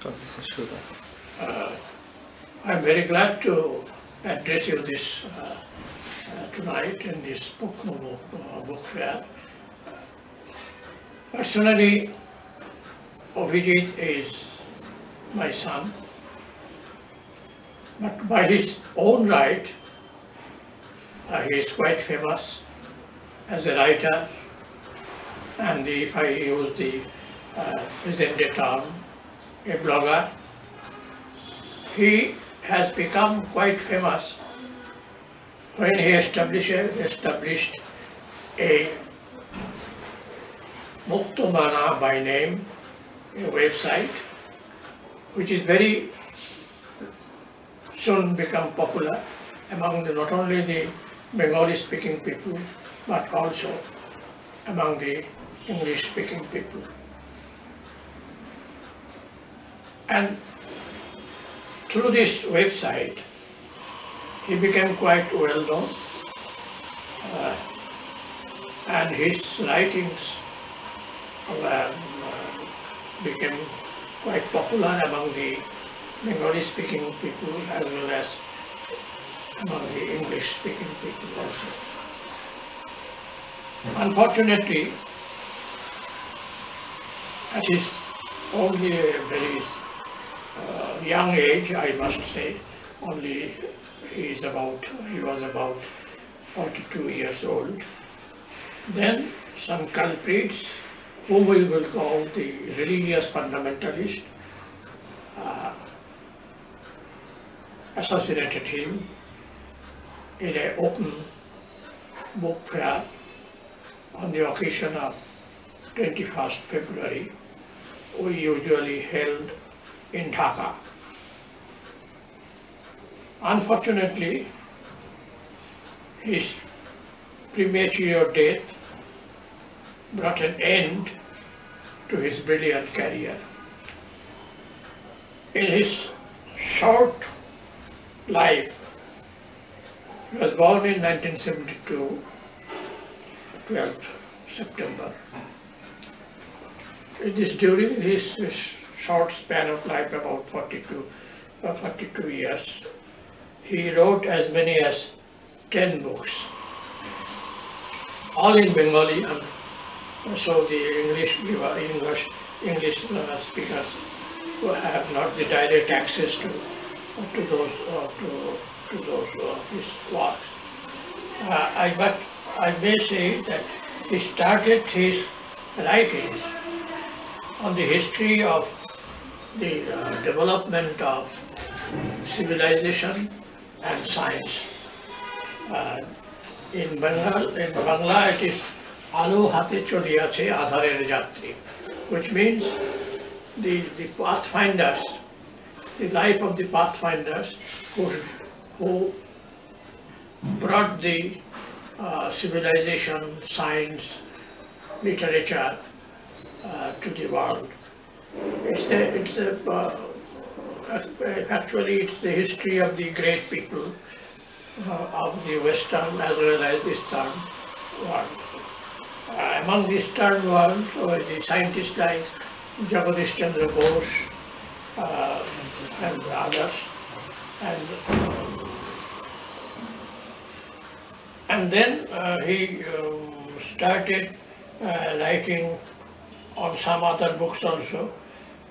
Professor Shuda. Uh, I'm very glad to address you this uh, uh, tonight in this book book, uh, book fair. Personally, Avijit is my son, but by his own right, uh, he is quite famous as a writer, and if I use the uh, present term, a blogger. He has become quite famous when he established, established a Mukto Mona by name, a website, which is very soon become popular among the, not only the Bengali speaking people, but also among the English speaking people. And through this website, he became quite well known. Uh, and his writings uh, became quite popular among the Bengali speaking people as well as among the English speaking people also. Unfortunately, at his only very uh, young age, I must say, only he is about, he was about 42 years old. Then some culprits, whom we will call the religious fundamentalists, uh, assassinated him in an open book fair on the occasion of 21st February, we usually held in Dhaka. Unfortunately, his premature death brought an end to his brilliant career. In his short life, he was born in 1972, 12th September. It is during his, his short span of life, about 42, uh, 42 years, he wrote as many as 10 books, all in Bengali, and so the English, English, English uh, speakers who have not the direct access to, to those, uh, to, to those uh, his works. Uh, I, but I may say that he started his writings on the history of the uh, development of civilization and science. Uh, in Bengal, in Bangla it is Alu hate choliyache adharer jatri, which means the, the pathfinders, the life of the pathfinders who, who brought the uh, civilization, science, literature uh, to the world. It's a, it's a, uh, actually it's the history of the great people uh, of the Western as well as the Eastern world. Uh, among the Eastern world, uh, the scientists like Jagadish Chandra Bose uh, and others, and and then he um, started writing on some other books also.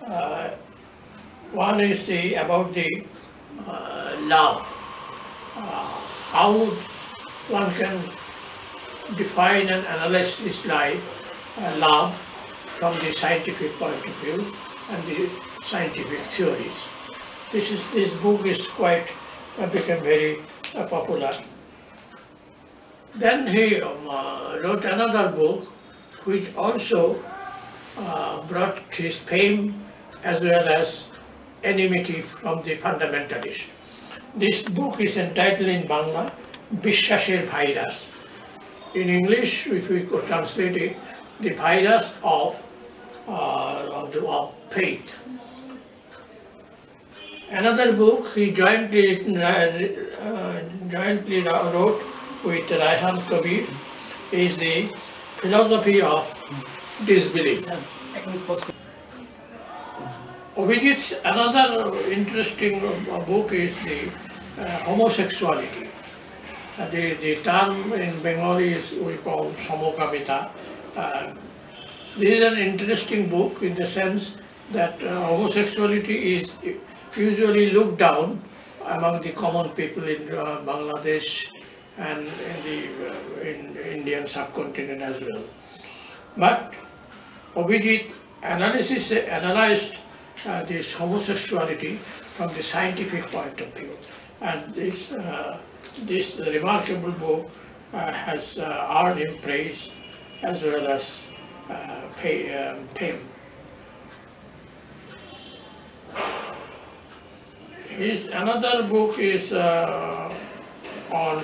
Uh, one is the about the uh, love, uh, how one can define and analyze this life, uh, love from the scientific point of view and the scientific theories. This is this book is quite uh, became very uh, popular. Then he um, wrote another book which also brought his fame as well as enmity from the fundamentalists. This book is entitled in Bangla, Bishasher Virus. In English, if we could translate it, the virus of, uh, of, the, of faith. Another book he jointly, written, uh, jointly wrote with Raihan Abir is the philosophy of disbelief. Avijit's another interesting book is the uh, homosexuality. Uh, the, the term in Bengali is we call Samokamita. Uh, this is an interesting book in the sense that uh, homosexuality is usually looked down among the common people in uh, Bangladesh and in the uh, in Indian subcontinent as well. But Abhijit analysis analyzed uh, this homosexuality from the scientific point of view, and this uh, this remarkable book uh, has uh, earned him praise as well as uh, pay, um, fame. His another book is on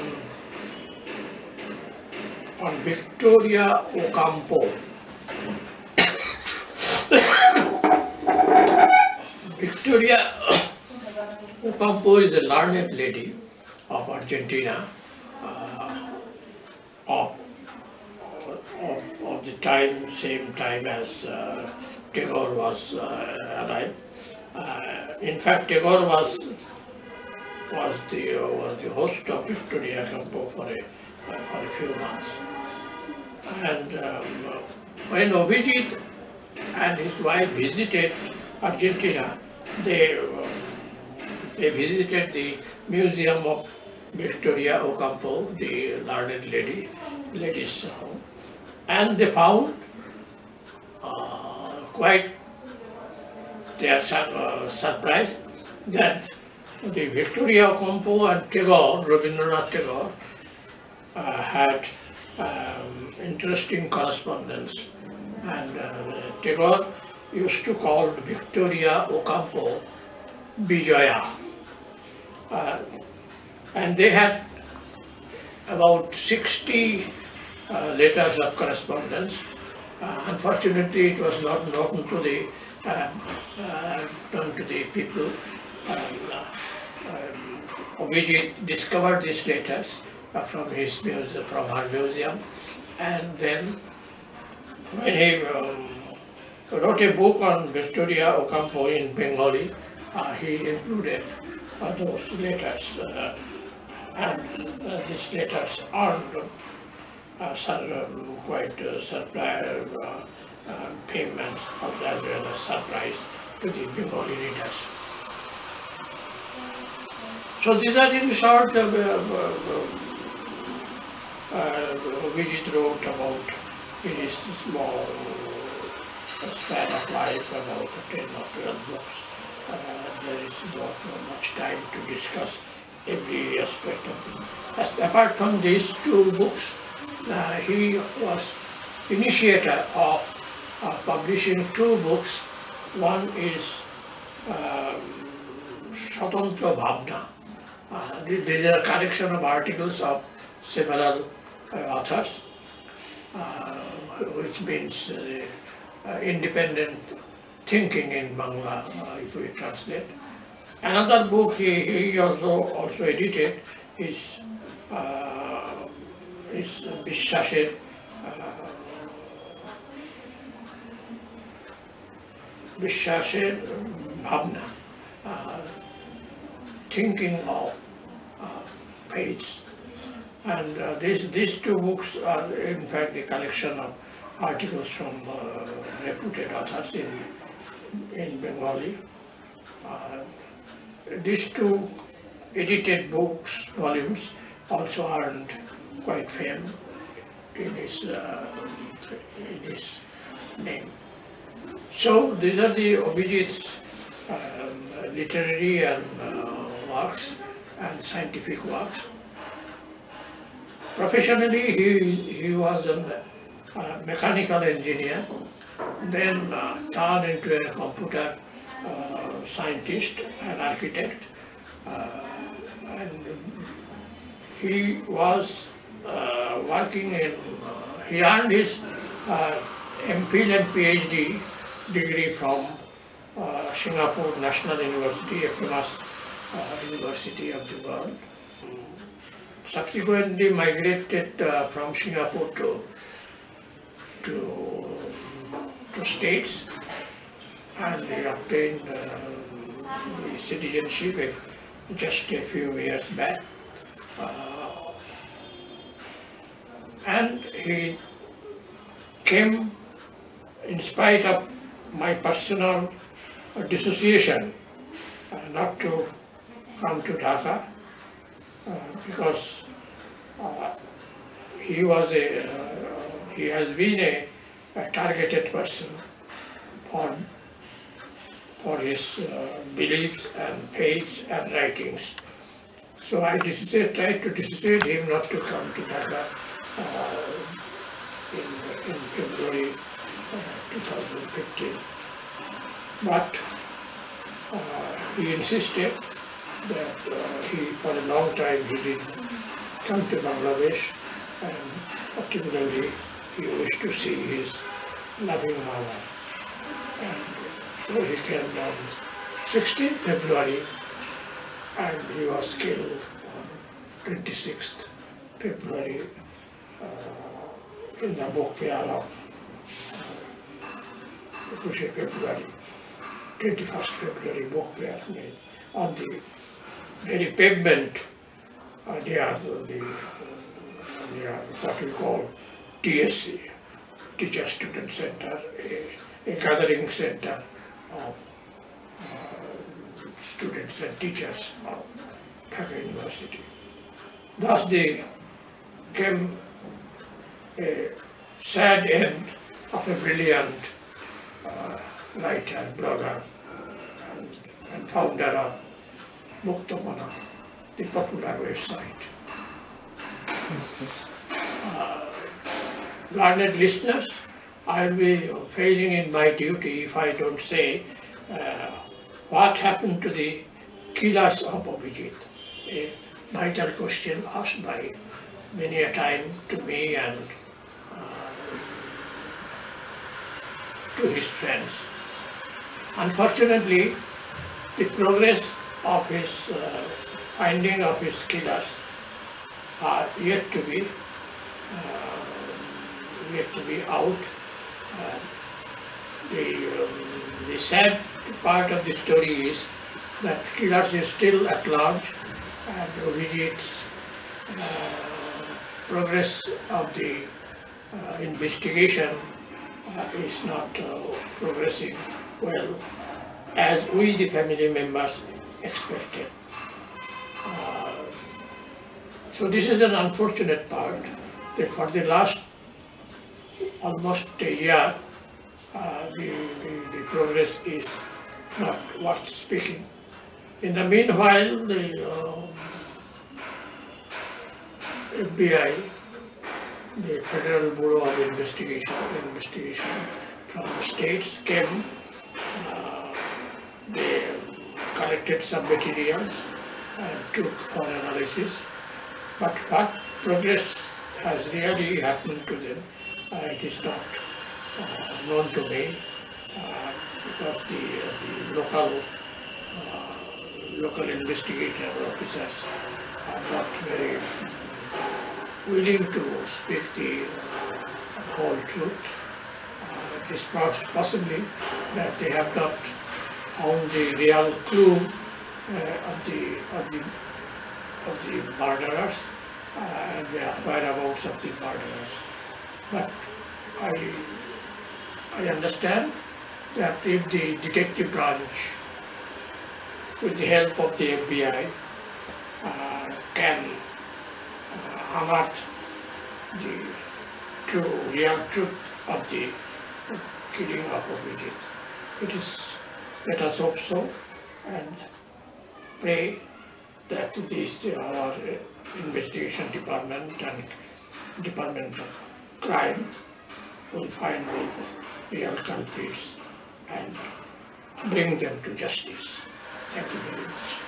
on Victoria Ocampo. Victoria Ocampo is a learned lady of Argentina uh, of, of, of the time, same time as uh, Tagore was uh, alive. Uh, in fact, Tagore was was the was the host of Victoria Ocampo for a for a few months. And um, when Avijit and his wife visited Argentina, they uh, they visited the museum of Victoria Ocampo, the learned lady, lady's home, and they found uh, quite their uh, surprise that the Victoria Ocampo and Tagore, Rabindranath Tagore, uh, had um, interesting correspondence. And uh, Tagore used to call Victoria Ocampo Bijoya. Uh, and they had about 60 uh, letters of correspondence. Uh, unfortunately, it was not known to the uh, uh, known to the people. Um, um, Avijit discovered these letters uh, from his museum, from her museum, and then when he um, wrote a book on Victoria Ocampo in Bengali, uh, he included uh, those letters, uh, and uh, these letters are uh, um, quite uh, surprise, uh, uh, payments as well as surprise to the Bengali readers. So these are in short, uh, Vijit wrote about in his small span of life about 10 or 12 books. There is not much time to discuss every aspect of them. As, apart from these two books, uh, he was initiator of publishing two books. One is um, Swatantra Bhavna. Uh, th- these are a collection of articles of several uh, authors, uh, which means uh, independent thinking in Bangla, uh, if we translate. Another book he, he also also edited is uh, is Bishasher বিশ্বাসের ভাবনা uh, thinking of uh, faiths. And uh, these, these two books are in fact a collection of articles from uh, reputed authors in, in Bengali. Uh, these two edited books, volumes, also earned quite fame in his, uh, in his name. So these are the Avijit's um, literary and uh, works and scientific works. Professionally, he, he was a mechanical engineer, then uh, turned into a computer uh, scientist and architect. Uh, and he was uh, working in, uh, he earned his MPhil and PhD degree from Singapore National University, a famous university of the world. Subsequently migrated uh, from Singapore to, to, to States and he obtained uh, citizenship just a few years back. Uh, and he came in spite of my personal dissociation uh, not to come to Dhaka uh, because uh, he was a, uh, he has been a, a targeted person for, for his uh, beliefs and faiths and writings. So I tried to dissuade him not to come to Dhaka uh, in, in February uh, 2015. But uh, he insisted that uh, he, for a long time, he did come to Bangladesh and particularly he wished to see his loving mother. And so he came on 16th February and he was killed on 26th February uh, in the Bokpial of uh, February, 21st February, Bokpial on the very pavement uh, near the, the near what we call TSC, Teacher Student Center, a, a gathering center of uh, students and teachers of Dhaka University. Thus they came a sad end of a brilliant uh, writer, blogger, and, and founder of Mukto Mona, the popular website. Yes, sir. Learned listeners, I will be failing in my duty if I don't say uh, what happened to the killers of Avijit. A vital question asked by many a time to me and uh, to his friends. Unfortunately, the progress of his uh, finding of his killers are yet to be uh, yet to be out. Uh, the, um, the sad part of the story is that killers is still at large and Avijit's uh, progress of the uh, investigation uh, is not uh, progressing well as we the family members expected. Uh, so this is an unfortunate part that for the last almost a year uh, the, the, the progress is not worth speaking. In the meanwhile, the uh, FBI, the Federal Bureau of Investigation, investigation from states came, uh, they collected some materials and took for analysis. But what progress has really happened to them, it is not uh, known to me uh, because the, the local uh, local investigation officers are not very willing to speak the whole truth. Uh, it is possibly that they have not found the real clue uh, of the of the of the murderers uh, and the whereabouts of the murderers. But I I understand that if the detective branch, with the help of the FBI, uh, can uh, unearth the true, real truth of the killing of Avijit. It is, let us hope so, and pray that this, our investigation department and Department Crime will find the real culprits and bring them to justice. Thank you very much.